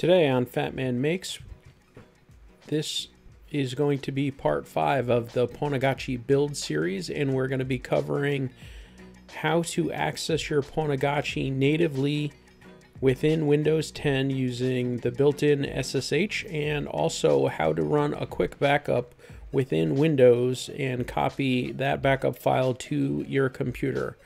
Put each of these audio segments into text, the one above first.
Today on Fatmann Makes, this is going to be part five of the Pwnagotchi build series, and we're going to be covering how to access your Pwnagotchi natively within Windows 10 using the built-in SSH, and also how to run a quick backup within Windows and copy that backup file to your computer.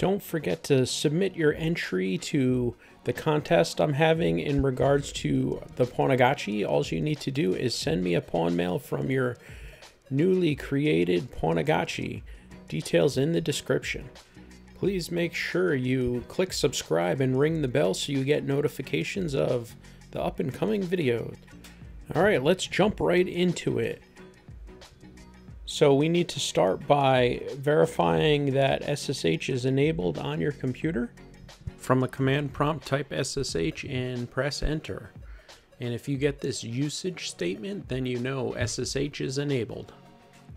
Don't forget to submit your entry to the contest I'm having in regards to the Pwnagotchi. All you need to do is send me a pwnmail from your newly created Pwnagotchi. Details in the description. Please make sure you click subscribe and ring the bell so you get notifications of the up and coming videos. All right, let's jump right into it. So we need to start by verifying that SSH is enabled on your computer. From the command prompt, type SSH and press enter. And if you get this usage statement, then you know SSH is enabled.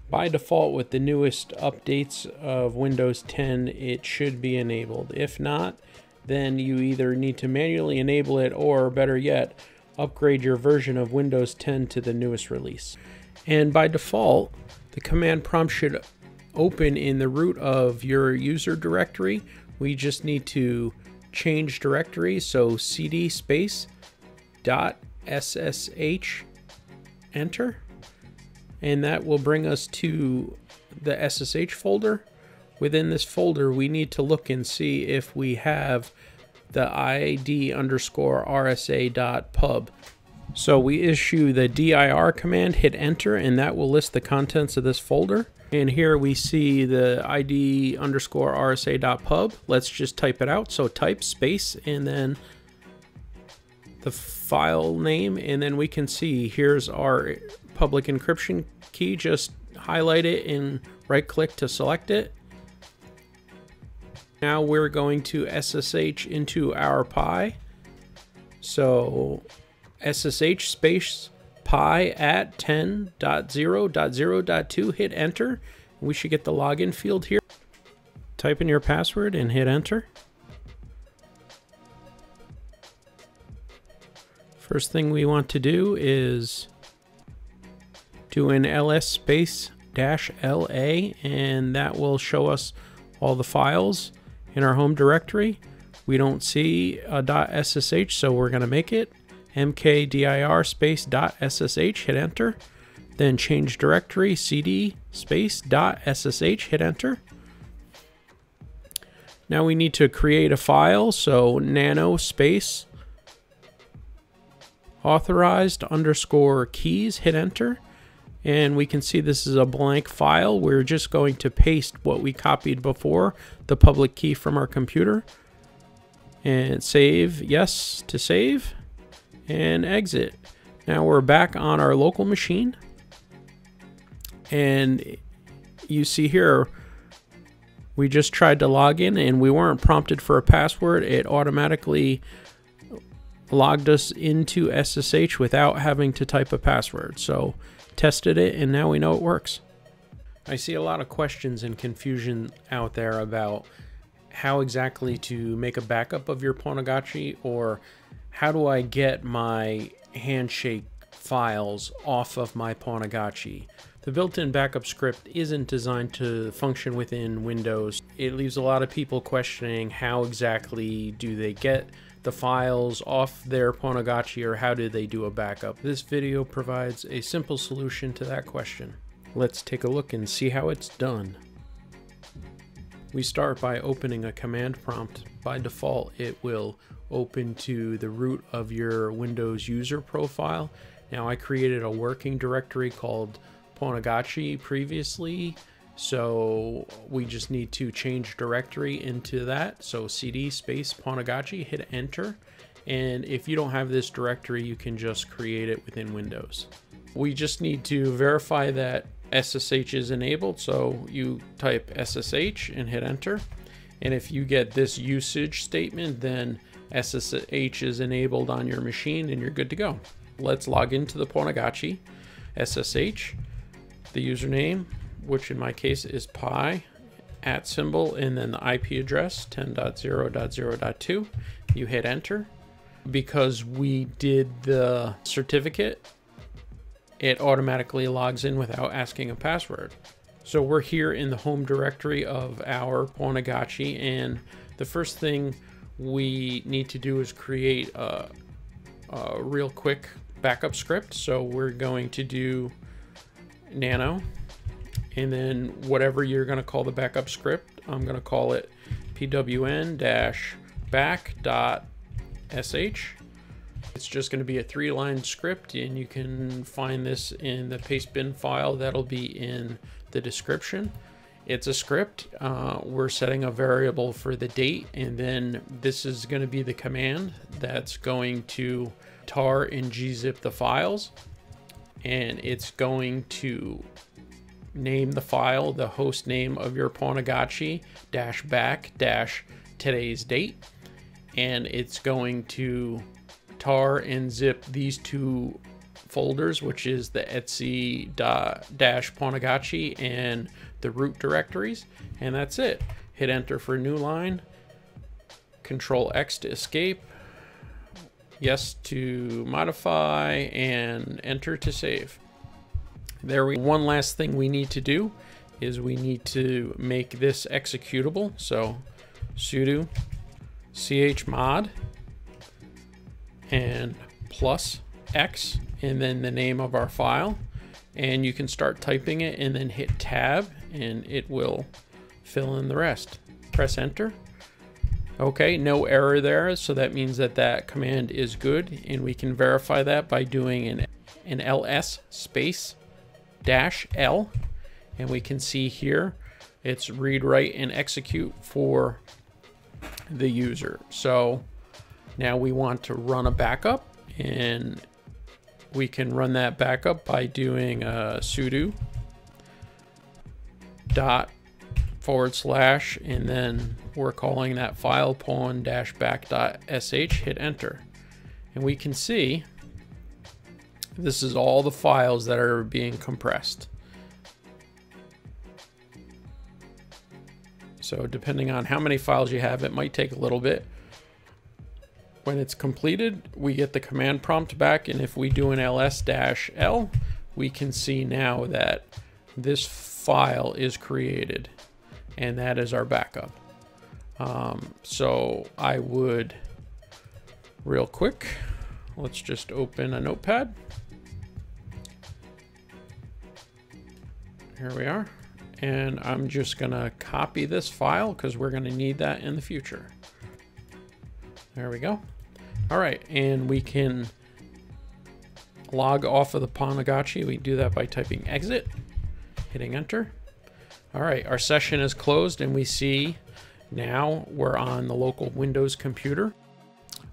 By default, with the newest updates of Windows 10, it should be enabled. If not, then you either need to manually enable it or, better yet, upgrade your version of Windows 10 to the newest release. And by default, the command prompt should open in the root of your user directory. We just need to change directory, so cd space dot ssh enter, and that will bring us to the SSH folder. Within this folder, we need to look and see if we have the id underscore rsa dot pub so we issue the dir command, hit enter, and that will list the contents of this folder. And here we see the id underscore rsa.pub. Let's just type it out. So type space and then the file name, and then we can see here's our public encryption key. Just highlight it and right click to select it. Now we're going to SSH into our Pi. So SSH space pi at 10.0.0.2, hit enter. We should get the login field here. Type in your password and hit enter. First thing we want to do is do an ls space dash la and that will show us all the files in our home directory. We don't see a .ssh so we're going to make it mkdir space dot ssh, hit enter. Then change directory cd space dot ssh, hit enter. Now we need to create a file, so nano space authorized underscore keys, hit enter. And we can see this is a blank file. We're just going to paste what we copied before, the public key from our computer. And save, yes to save and exit. Now we're back on our local machine. And you see here, we just tried to log in and we weren't prompted for a password. It automatically logged us into SSH without having to type a password. So tested it and now we know it works. I see a lot of questions and confusion out there about how exactly to make a backup of your Pwnagotchi or how do I get my handshake files off of my Pwnagotchi? The built-in backup script isn't designed to function within Windows. It leaves a lot of people questioning how exactly do they get the files off their Pwnagotchi or how do they do a backup. This video provides a simple solution to that question. Let's take a look and see how it's done. We start by opening a command prompt. By default, it will open to the root of your Windows user profile. Now I created a working directory called Pwnagotchi previously, so we just need to change directory into that. So cd space Pwnagotchi, hit enter. And if you don't have this directory, you can just create it within Windows. We just need to verify that SSH is enabled. So you type SSH and hit enter. And if you get this usage statement, then SSH is enabled on your machine and you're good to go. Let's log into the Pwnagotchi SSH, the username, which in my case is pi at symbol, and then the IP address 10.0.0.2. You hit enter. because we did the certificate, it automatically logs in without asking a password. So we're here in the home directory of our Pwnagotchi, and the first thing we need to do is create a, a real quick backup script. So we're going to do nano and then whatever you're going to call the backup script, I'm going to call it pwn-back.sh. It's just going to be a three line script and you can find this in the paste bin file that'll be in the description. It's a script. Uh, we're setting a variable for the date, and then this is going to be the command that's going to tar and gzip the files, and it's going to name the file the host name of your Pwnagotchi dash back dash today's date, and it's going to tar and zip these two folders, which is the Etsy dash Pwnagotchi and the root directories, and that's it. Hit enter for new line, control X to escape, yes to modify, and enter to save. There we one last thing we need to do is we need to make this executable. So sudo chmod and plus X and then the name of our file and you can start typing it and then hit tab and it will fill in the rest. Press enter. Okay, no error there, so that means that that command is good, and we can verify that by doing an, an ls space dash l, and we can see here it's read, write, and execute for the user. So now we want to run a backup, and we can run that backup by doing a sudo dot forward slash and then we're calling that file pwn dash back dot sh hit enter. And we can see this is all the files that are being compressed. So depending on how many files you have it might take a little bit when it's completed, we get the command prompt back, and if we do an ls-l, we can see now that this file is created, and that is our backup. Um, so I would, real quick, let's just open a notepad. Here we are. And I'm just gonna copy this file because we're gonna need that in the future. There we go. All right, and we can log off of the Pwnagotchi. We do that by typing exit, hitting enter. All right, our session is closed and we see now we're on the local Windows computer.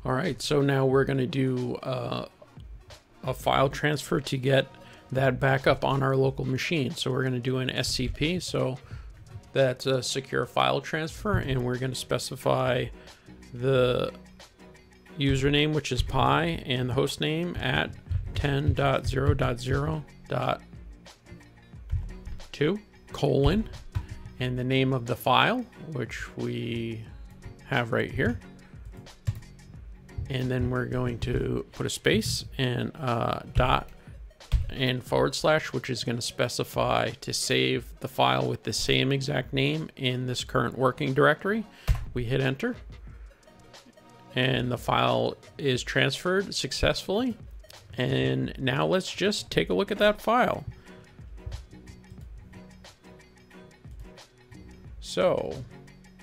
All right, so now we're gonna do uh, a file transfer to get that backup on our local machine. So we're gonna do an SCP, so that's a secure file transfer, and we're gonna specify the username, which is pi, and the host name at 10.0.0.2 colon and the name of the file, which we have right here. And then we're going to put a space and uh, dot and forward slash, which is going to specify to save the file with the same exact name in this current working directory. We hit enter and the file is transferred successfully. And now let's just take a look at that file. So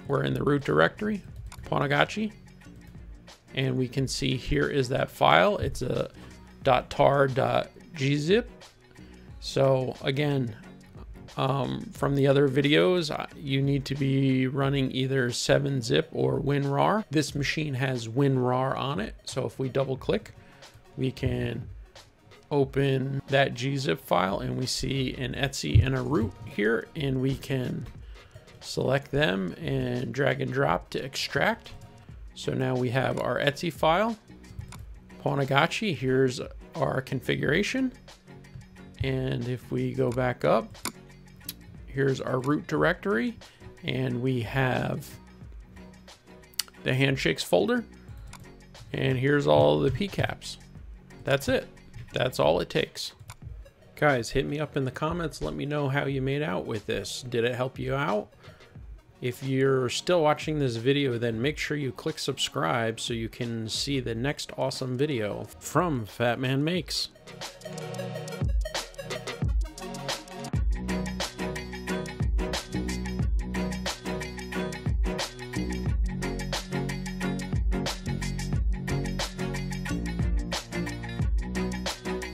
we're in the root directory, Pwnagotchi, and we can see here is that file. It's a .tar.gzip. So again, um, from the other videos, uh, you need to be running either 7-zip or WinRAR. This machine has WinRAR on it, so if we double click, we can open that gzip file and we see an Etsy and a root here and we can select them and drag and drop to extract. So now we have our Etsy file, Pwnagotchi, here's our configuration. And if we go back up, here's our root directory, and we have the handshakes folder. And here's all the PCAPs. That's it. That's all it takes. Guys, hit me up in the comments. Let me know how you made out with this. Did it help you out? If you're still watching this video, then make sure you click subscribe so you can see the next awesome video from Fatmann Makes.